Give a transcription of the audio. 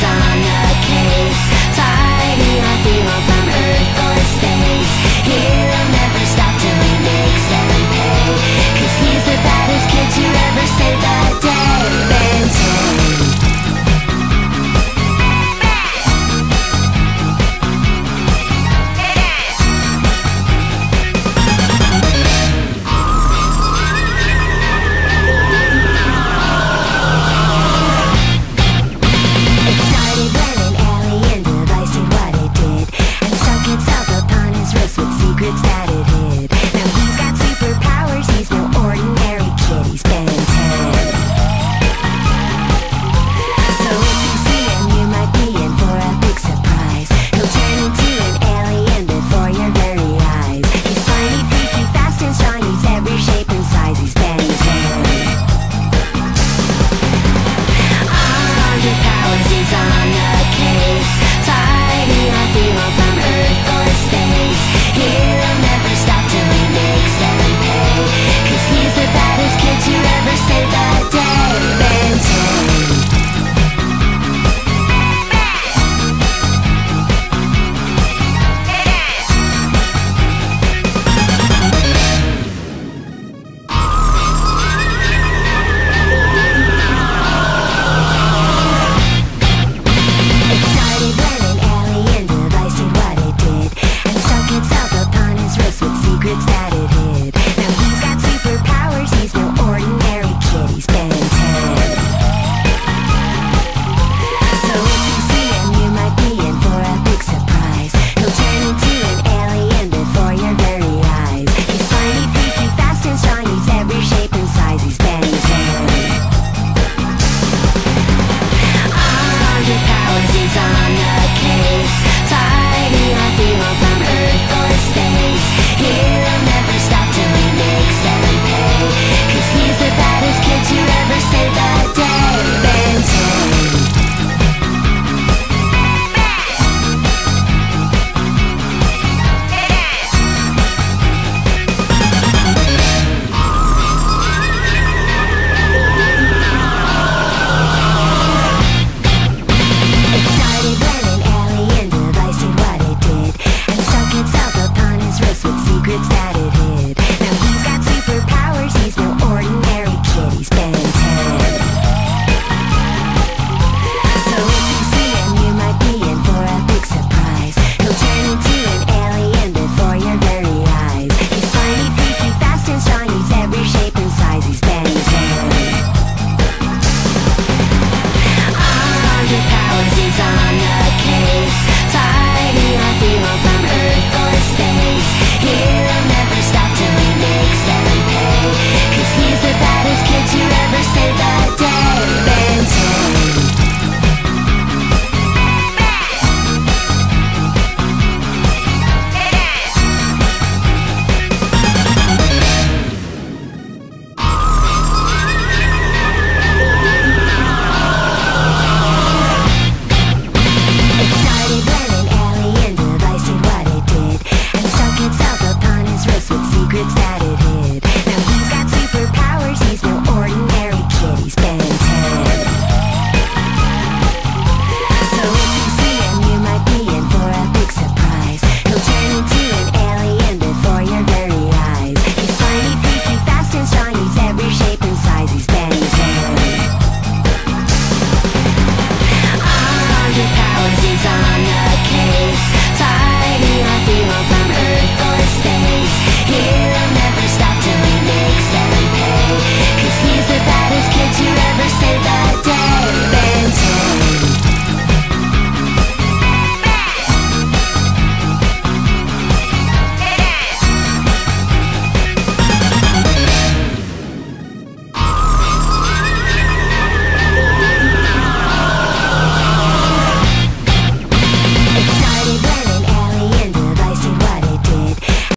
time head. Now he's got superpowers, he's no ordinary kid. He's been.